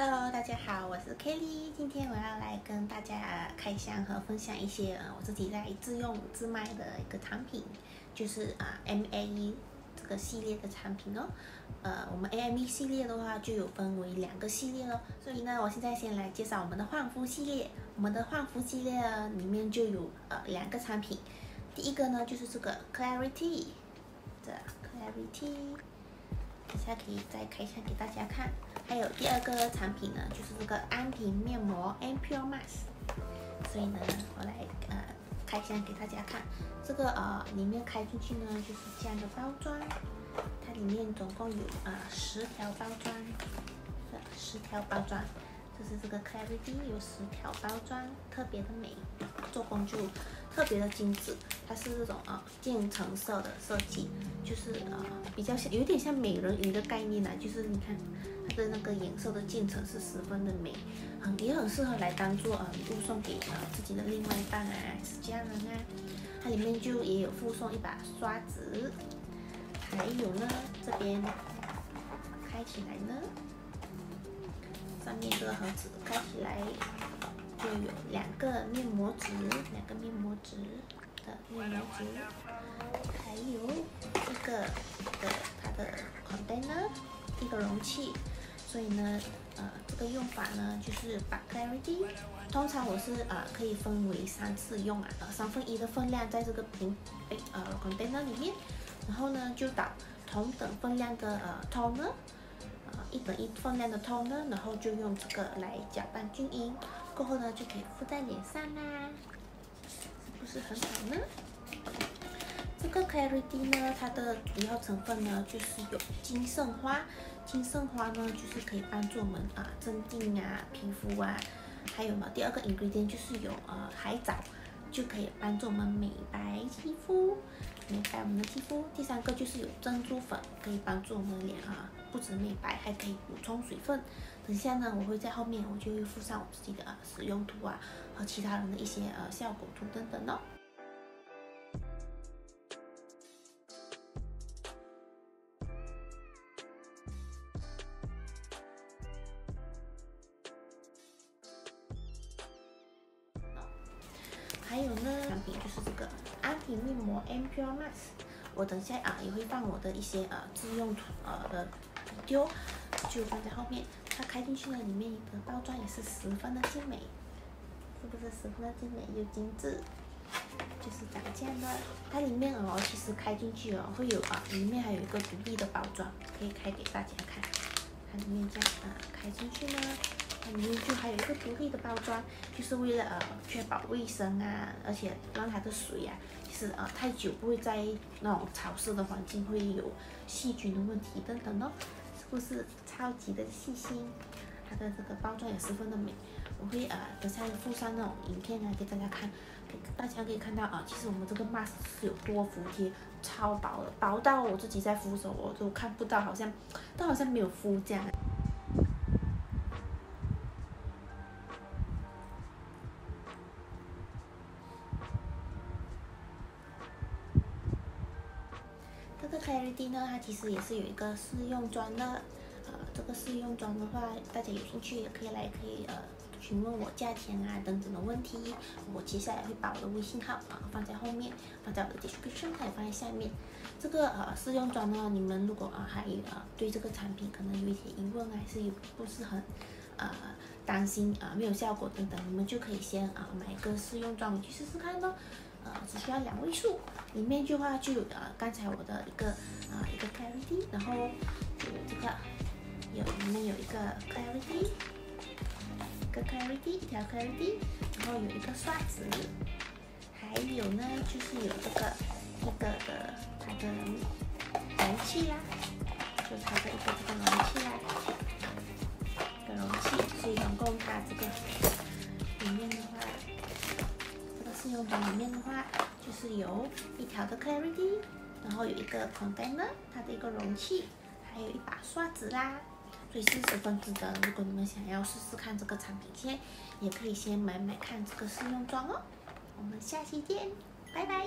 Hello，大家好，我是 Kelly，今天我要来跟大家开箱和分享一些我自己在自用自卖的一个产品，就是啊 MAE 这个系列的产品哦。呃，我们 AME 系列的话就有分为两个系列哦，所以呢，我现在先来介绍我们的焕肤系列。我们的焕肤系列里面就有呃两个产品，第一个呢就是这个 Clarity，这 Clarity，等下可以再开箱给大家看。还有第二个产品呢，就是这个安瓶面膜 a m Pure Mask。所以呢，我来呃开箱给大家看。这个呃里面开进去呢，就是这样的包装。它里面总共有呃十条包装，十条包装。就是这个 Clarity 有十条包装，特别的美，做工就特别的精致。它是这种啊渐层色的设计，就是呃比较像有点像美人鱼的概念呢。就是你看它的那个颜色的渐层是十分的美，很也很适合来当做啊礼物送给呃自己的另外一半啊，是家人啊。它里面就也有附送一把刷子，还有呢这边开起来呢。上面这个盒子开起来就有两个面膜纸，两个面膜纸的面膜纸，还有一个的它的 container 一个容器。所以呢，呃，这个用法呢就是把 clarity，通常我是呃可以分为三次用啊，呃三分一的分量在这个瓶呃 container 里面，然后呢就倒同等分量的呃 toner 呃。一等一分量的 toner，然后就用这个来搅拌均匀，过后呢就可以敷在脸上啦，是不是很好呢？这个 clarity 呢，它的主要成分呢就是有金圣花，金圣花呢就是可以帮助我们啊镇定啊皮肤啊，还有呢第二个 ingredient 就是有呃海藻，就可以帮助我们美白肌肤。美白我们的肌肤，第三个就是有珍珠粉，可以帮助我们的脸啊，不止美白，还可以补充水分。等下呢，我会在后面，我就会附上我自己的使用图啊，和其他人的一些呃效果图等等哦。还有呢，就是这个安瓶面膜 m Pure Max，我等下啊也会放我的一些呃自用呃的丢，就放在后面。它开进去呢，里面的包装也是十分的精美，是不是十分的精美又精致？就是长这样的。它里面哦，其实开进去哦会有啊，里面还有一个独立的包装，可以开给大家看。它里面这样啊，开进去呢。里面就还有一个独立的包装，就是为了呃确保卫生啊，而且让它的水呀，其实呃太久不会在那种潮湿的环境会有细菌的问题等等哦，是不是超级的细心？它的这个包装也十分的美，我会呃等下附上那种影片啊给大家看，给大家可以看到啊，其实我们这个 mask 是有多服帖，超薄的，薄到我自己在敷的时候我都看不到，好像都好像没有敷这样。这个 klad 呢，它其实也是有一个试用装的，呃，这个试用装的话，大家有兴趣也可以来，可以呃询问我价钱啊等等的问题。我接下来会把我的微信号啊放在后面，放在我的 description，也放在下面。这个呃试用装呢，你们如果啊还呃对这个产品可能有一些疑问，还是有不是很呃担心啊没有效果等等，你们就可以先啊买一个试用装去试试看咯。只需要两位数，里面的话就有呃刚才我的一个啊一个 clarity，然后就有这个有里面有一个 clarity，一个 clarity，一条 clarity，然后有一个刷子，还有呢就是有这个一个的它的容器啦，就它的一个这个容器啦，一个容器，所以总共它这个里面呢试用装里面的话，就是有一条的 clarity，然后有一个 container，它的一个容器，还有一把刷子啦，所以是十分值得。如果你们想要试试看这个产品先，也可以先买买看这个试用装哦。我们下期见，拜拜。